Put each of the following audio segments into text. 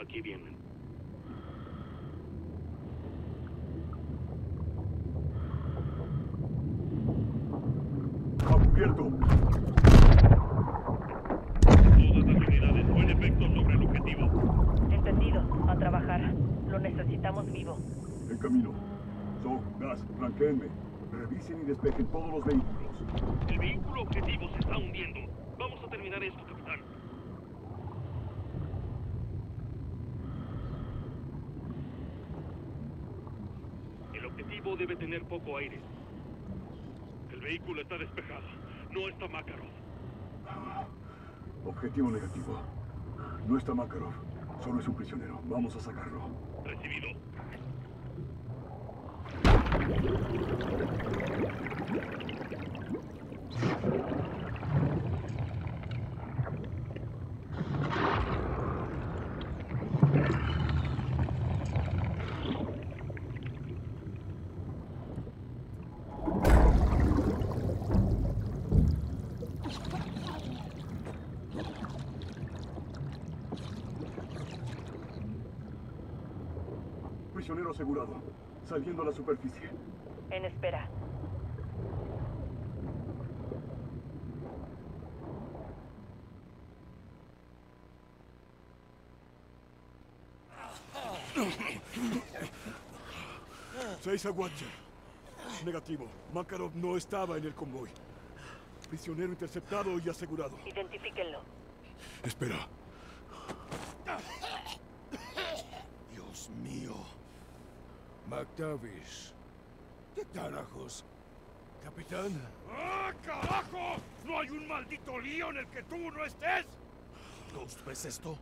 Aquí vienen. ¡Ha cubierto! Todas las unidades, buen efecto sobre el objetivo. Entendido. A trabajar. Lo necesitamos vivo. En camino. So, Gas, franqueenme. Revisen y despejen todos los vehículos. El vehículo objetivo se está hundiendo. Vamos a terminar esto, capitán. Debe tener poco aire. El vehículo está despejado. No está Makarov. Objetivo negativo. No está Makarov. Solo es un prisionero. Vamos a sacarlo. Recibido. Prisionero asegurado. Saliendo a la superficie. En espera. Seis a Watcher. Negativo. Makarov no estaba en el convoy. Prisionero interceptado y asegurado. Identifíquenlo. Espera. McTavish. ¿Qué carajos? Capitán. ¡Ah, carajo! ¡No hay un maldito lío en el que tú no estés! ¿Ghost ves esto?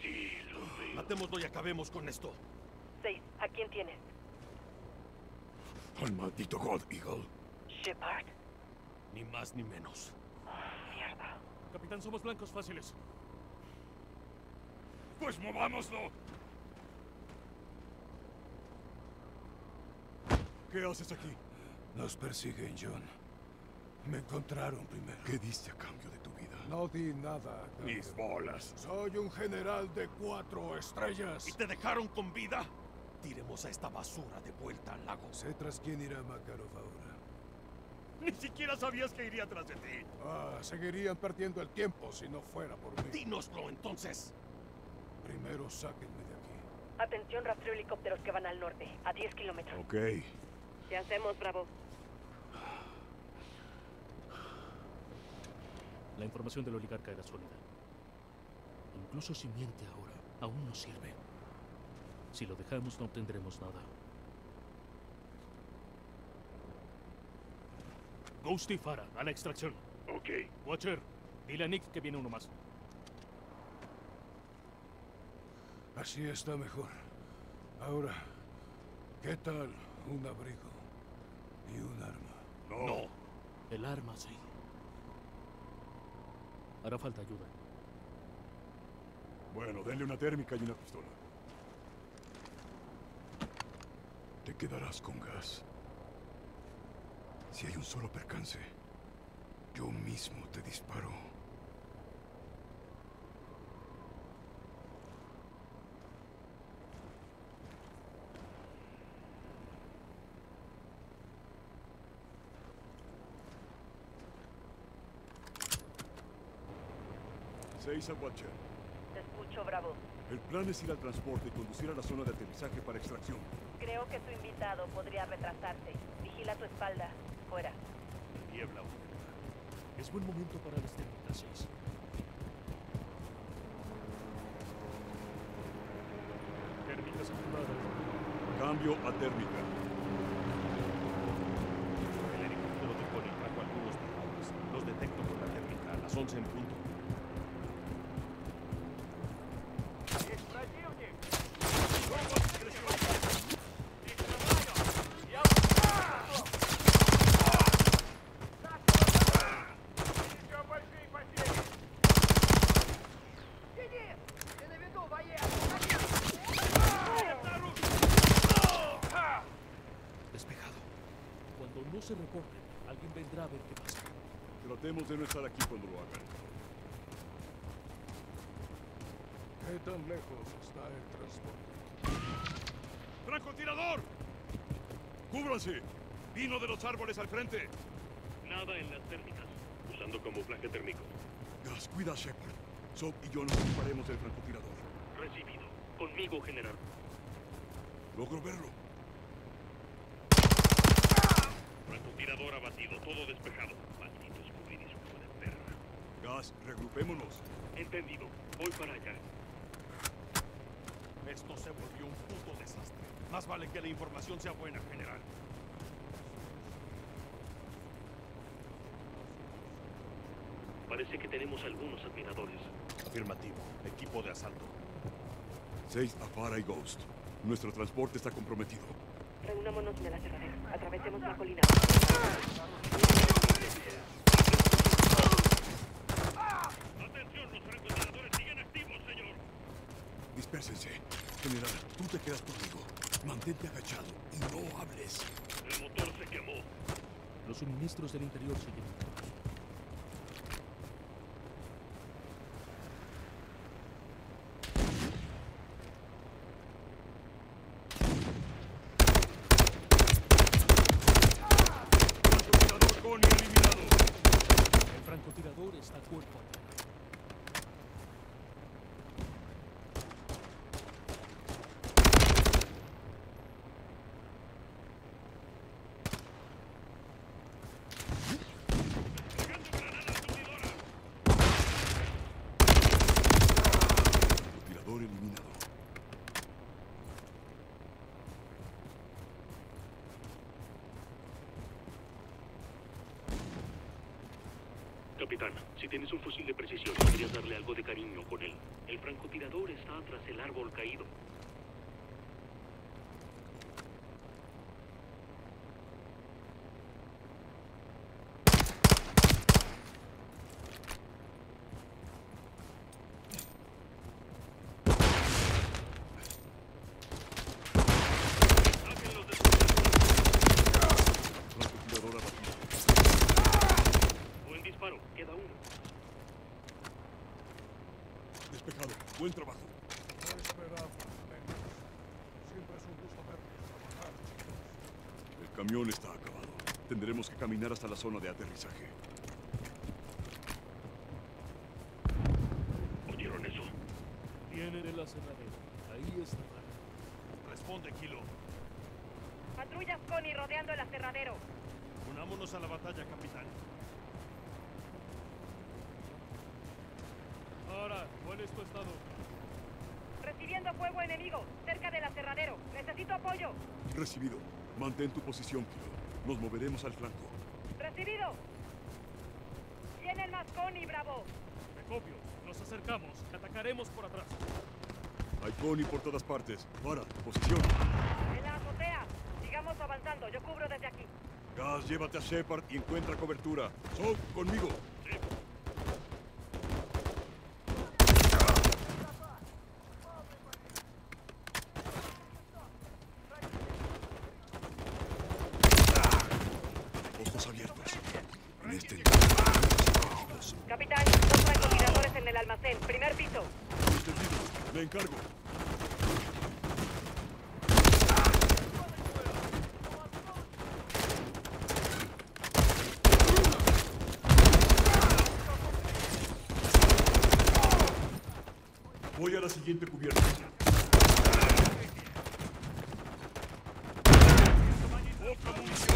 Sí, lo veo. Matémoslo y acabemos con esto. Seis. ¿A quién tienes? Al maldito God Eagle. Shepard. Ni más ni menos. Mierda. Capitán, somos blancos fáciles. Pues movámoslo. ¿Qué haces aquí? Nos persiguen, John. Me encontraron primero. ¿Qué diste a cambio de tu vida? No di nada. a cambio. Mis bolas. Soy un general de cuatro estrellas. ¿Y te dejaron con vida? Tiremos a esta basura de vuelta al lago. Sé tras quién irá Makarov ahora. Ni siquiera sabías que iría tras de ti. Ah, seguirían perdiendo el tiempo si no fuera por mí. Dínoslo entonces. Primero sáquenme de aquí. Atención, rastreo helicópteros que van al norte. A 10 kilómetros. Ok. ¿Qué hacemos, Bravo? La información del oligarca era sólida. Incluso si miente ahora, aún no sirve. Si lo dejamos, no obtendremos nada. Ghost y Farah, a la extracción. Ok. Watcher, dile a Nick que viene uno más. Así está mejor. Ahora, ¿qué tal un abrigo y un arma? No. El arma, sí. Hará falta ayuda. Bueno, denle una térmica y una pistola. Te quedarás con gas. Si hay un solo percance, yo mismo te disparo. Seis a Watcher. Te escucho, Bravo. El plan es ir al transporte y conducir a la zona de aterrizaje para extracción. Creo que tu invitado podría retrasarse. Vigila tu espalda. Fuera. Niebla. Es buen momento para las técnicas 6. Térmicas activadas. Cambio a térmica. El helicóptero de Connie trajo algunos terrores. Los detecto con la térmica a las 11 en punto. Despejado. Cuando no se reporte, alguien vendrá a ver qué pasa. Tratemos de no estar aquí cuando lo hagan. ¿Qué tan lejos está el transporte? ¡Francotirador! ¡Cúbranse! ¡Vino de los árboles al frente! Nada en las térmicas. Usando camuflaje térmico. Gas, cuida Shepard. Soap y yo nos ocuparemos del francotirador. Recibido. Conmigo, general. Logro verlo. Francotirador abatido. Todo despejado. Maldito Gas, regrupémonos. Entendido. Voy para allá. Esto se volvió un puto desastre. Más vale que la información sea buena, general. Parece que tenemos algunos admiradores. Afirmativo. Equipo de asalto. Seis, Afara y Ghost. Nuestro transporte está comprometido. Reunámonos en el aserradero. Atravesemos la colina. ¡Atención! Los francotiradores siguen activos, señor. Dispérsense. General, tú te quedas conmigo. Mantente agachado y no hables. El motor se quemó. Los suministros del interior siguen. Francotirador Connie eliminado. El francotirador está cuerpo a tierra. Francotirador eliminado. Capitán, si tienes un fusil de precisión, podrías darle algo de cariño con él. El francotirador está tras el árbol caído. Sáquenlos de su Francotirador abatido. Buen disparo. Queda uno. Despejado. Buen trabajo. No esperaba menos. Siempre es un gusto verlos trabajar, chicos. El camión está acabado. Tendremos que caminar hasta la zona de aterrizaje. Fuego enemigo. Cerca del aserradero. Necesito apoyo. Recibido. Mantén tu posición, Kilo. Nos moveremos al flanco. Recibido. Vienen más Connie, Bravo. Me copio. Nos acercamos. Atacaremos por atrás. Hay Connie por todas partes. Para, posición. En la azotea. Sigamos avanzando. Yo cubro desde aquí. Gas, llévate a Shepard y encuentra cobertura. Soap, conmigo. Este. Capitán, dos francotiradores en el almacén. Primer piso. Entendido. Me encargo. Voy a la siguiente cubierta. Poca munición.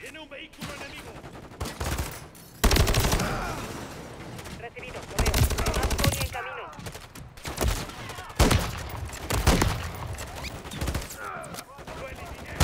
¡Viene un vehículo enemigo! Recibido. Lo veo. Más Connie en camino. ¡Lo eliminé!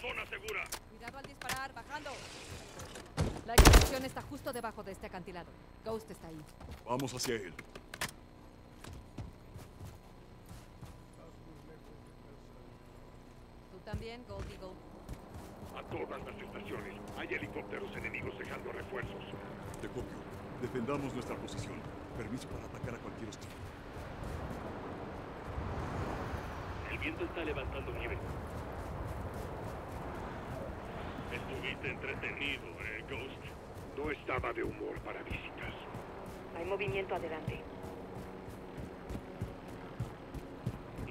zona segura. Cuidado al disparar, bajando. La extracción está justo debajo de este acantilado. Ghost está ahí. Vamos hacia él. ¿Tú también, Gold Eagle? A todas las estaciones. Hay helicópteros enemigos dejando refuerzos. Te copio. Defendamos nuestra posición. Permiso para atacar a cualquier hostil. El viento está levantando nieve. Estuviste entretenido, eh, Ghost. No estaba de humor para visitas. Hay movimiento adelante.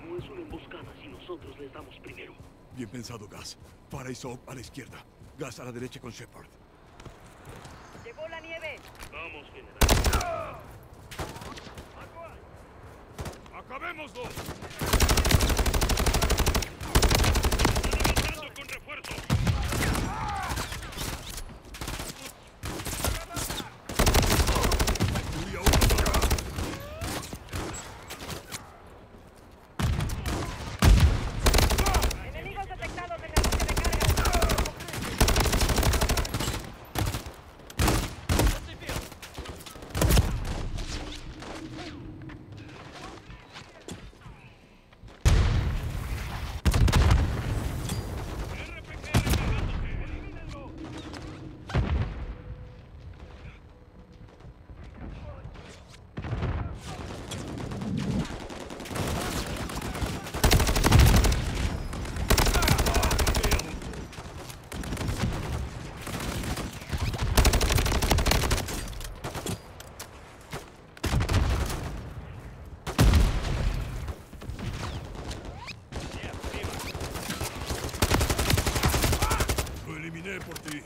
No es una emboscada si nosotros les damos primero. Bien pensado, Gas. Farah y Soap a la izquierda. Gas a la derecha con Shepard. Llegó la nieve. Vamos, general. ¡Acabémoslo! ¡Están avanzando con refuerzos! ¡Destruí a uno! Enemigos detectados en el bosque de carga. Lo eliminé por ti.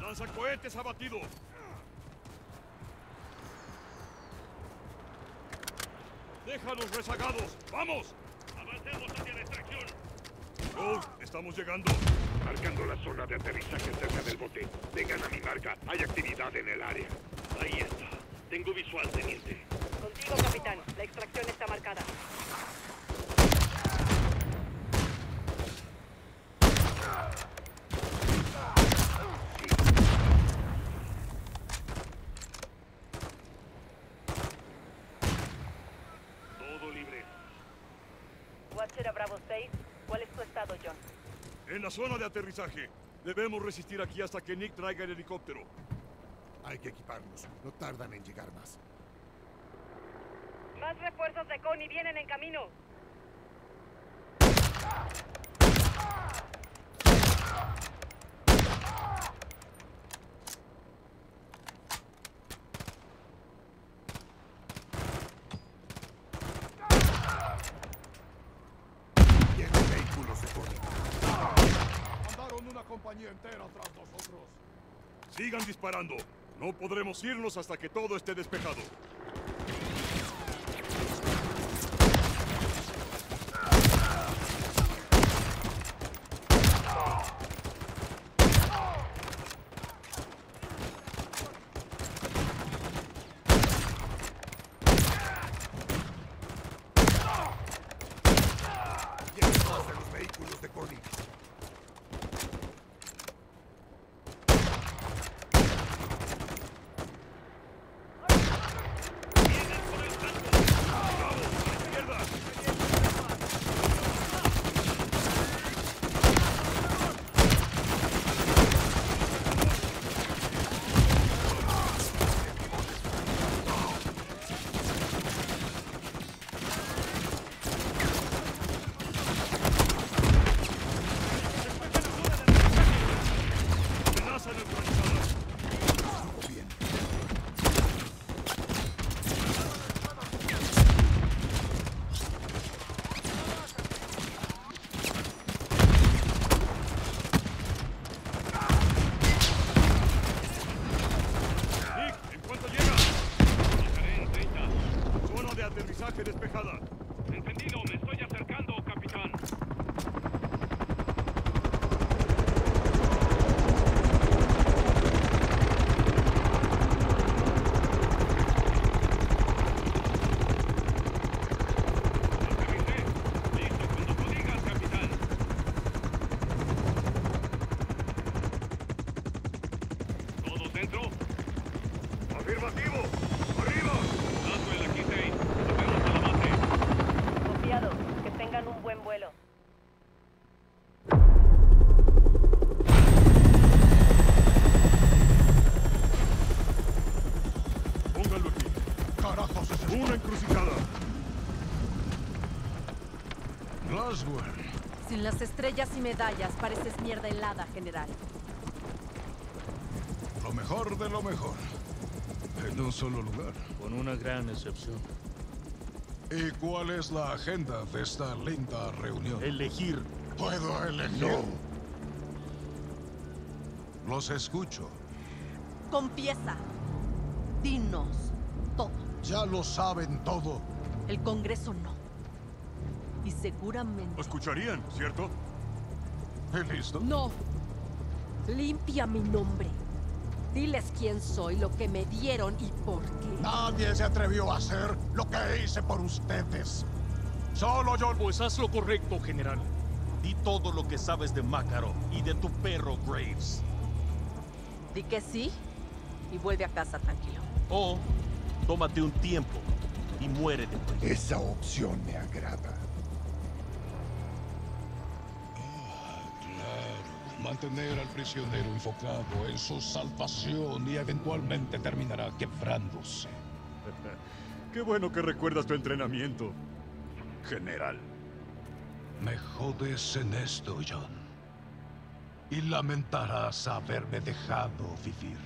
¡Lanzacohetes abatido! ¡Déjalos rezagados! ¡Vamos! ¡Avancemos hacia la extracción! Ghost, estamos llegando. Marcando la zona de aterrizaje cerca del bote. Vengan a mi marca. Hay actividad en el área. Ahí está. Tengo visual, teniente. Contigo, capitán. La extracción está marcada. Todo libre. Watcher a Bravo 6. ¿Cuál es tu estado, John? En la zona de aterrizaje. Debemos resistir aquí hasta que Nick traiga el helicóptero. Hay que equiparnos. No tardan en llegar más. Más refuerzos de Connie vienen en camino. Tienen vehículos de corrida. Mandaron una compañía entera tras nosotros. Sigan disparando. No podremos irnos hasta que todo esté despejado. una encrucijada. Glasgow. Sin las estrellas y medallas pareces mierda helada, general. Lo mejor de lo mejor. En un solo lugar. Con una gran excepción. ¿Y cuál es la agenda de esta linda reunión? Elegir. ¿Puedo elegir? No. Los escucho. Confiesa. Dinos todo. Ya lo saben todo. El Congreso no. Y seguramente... Lo escucharían, ¿cierto? ¿Y listo? No. Limpia mi nombre. Diles quién soy, lo que me dieron y por qué. Nadie se atrevió a hacer lo que hice por ustedes. Solo yo. Pues haz lo correcto, general. Di todo lo que sabes de Makarov y de tu perro Graves. Di que sí y vuelve a casa tranquilo. O tómate un tiempo y muere después. Esa opción me agrada. Claro, mantener al prisionero enfocado en su salvación y eventualmente terminará quebrándose. Qué bueno que recuerdas tu entrenamiento, general. Me jodes en esto, John. Y lamentarás haberme dejado vivir.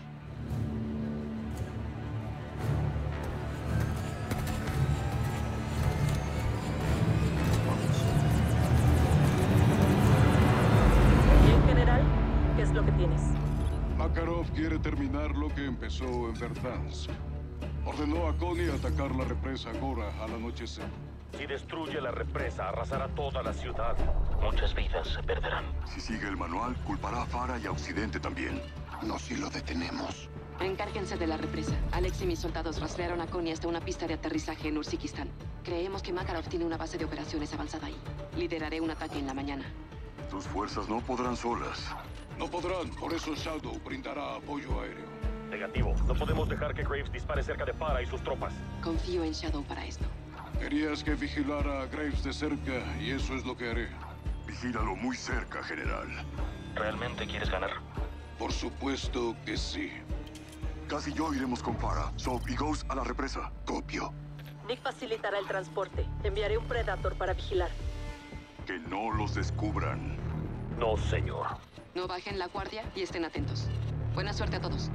Quiere terminar lo que empezó en Verdansk. Ordenó a Connie atacar la represa Gora al anochecer. Si destruye la represa, arrasará toda la ciudad. Muchas vidas se perderán. Si sigue el manual, culpará a Fara y a Occidente también. No si lo detenemos. Encárguense de la represa. Alex y mis soldados rastrearon a Connie hasta una pista de aterrizaje en Urzikistán. Creemos que Makarov tiene una base de operaciones avanzada ahí. Lideraré un ataque en la mañana. Tus fuerzas no podrán solas. No podrán, por eso Shadow brindará apoyo aéreo. Negativo. No podemos dejar que Graves dispare cerca de Fara y sus tropas. Confío en Shadow para esto. Querías que vigilara a Graves de cerca y eso es lo que haré. Vigílalo muy cerca, general. ¿Realmente quieres ganar? Por supuesto que sí. Casi yo iremos con Fara, Soap y Ghost a la represa. Copio. Nick facilitará el transporte. Enviaré un Predator para vigilar. Que no los descubran. No, señor. No bajen la guardia y estén atentos. Buena suerte a todos.